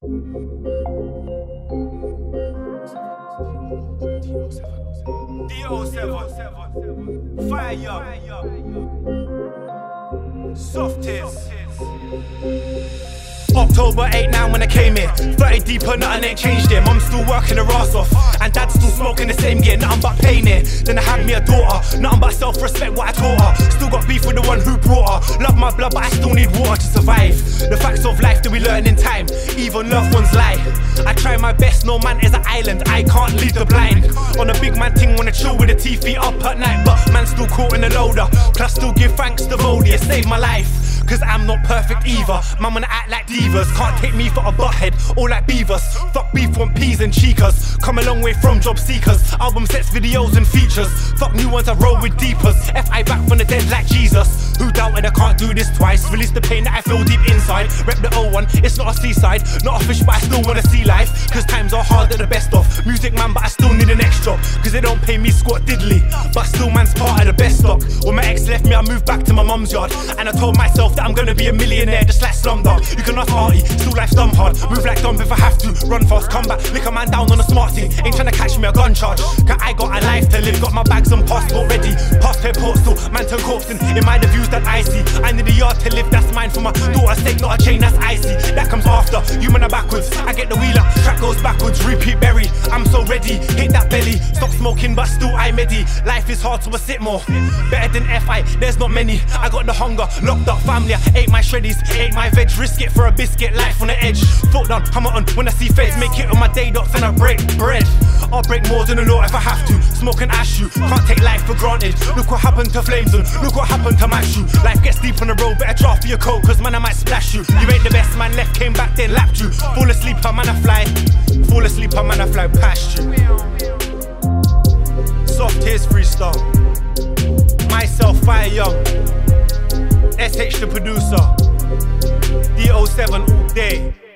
D07 Fire Soft Tears October 8 now when I came here 30 deeper, nothing ain't changed here Mum's still working her ass off. And dad's still smoking the same gear Nothing but pain here Then I had me a daughter. Nothing but self-respect what I taught her. Still got beef with the one who brought her Love my blood but I still need water to survive The facts of life that we learn in time Even loved ones lie I try my best, no man is an island I can't lead the blind On a big man thing wanna chill with the TV up at night But man still caught in the loader Plus still give thanks to Voldy, it saved my life Cause I'm not perfect either. Man wanna act like divas. Can't take me for a butthead or like beavers. Fuck beef on peas and chicas. Come a long way from job seekers. Album sets, videos, and features. Fuck new ones, I roll with deepers. FI back from the dead like Jesus. Who doubted I can't do this twice? Release the pain that I feel deep inside. Rep the old 01, it's not a seaside. Not a fish, but I still wanna see life. Cause times are hard at the best of. Music man, but I still need an extra. Cause they don't pay me squat diddly. But still, man's part of the best stock. When my ex left me, I moved back to my mum's yard. And I told myself that I'm gonna be a millionaire just like Slumdog. You can ask party, still life's dumb hard. Move like dumb if I have to. Run fast, come back, lick a man down on a smart thing. Ain't trying to catch me a gun charge. Cause I got a life to live, got my bags and passport ready. Passport still, man turn corpsing. In my the views that I see. I need a yard to live, that's mine for my daughter's sake, not a chain that's icy. That comes after, you man are backwards. I get the wheeler, track goes backwards, repeat berry. I'm so ready, hit that belly. Stop smoking, but still I medi. Life is hard, so I sit more. Better than FI, there's not many. I got the hunger, locked up family. I ate my shreddies, ate my veg, risk it for a biscuit. Life on the edge, foot down, hammer on. When I see feds, make it on my day dots and I break bread. I'll break more than a law if I have to. Smoke and ash you, can't take life for granted. Look what happened to Flames and look what happened to Max you. Life gets deep on the road, better draft for your coat, cause man I might splash you. You ain't the best man left, came back then lapped you. Fall asleep, a man I fly. Fall asleep, a man I fly past you. Soft Tears freestyle. Myself, Firee Young. SH the producer. D07 all day.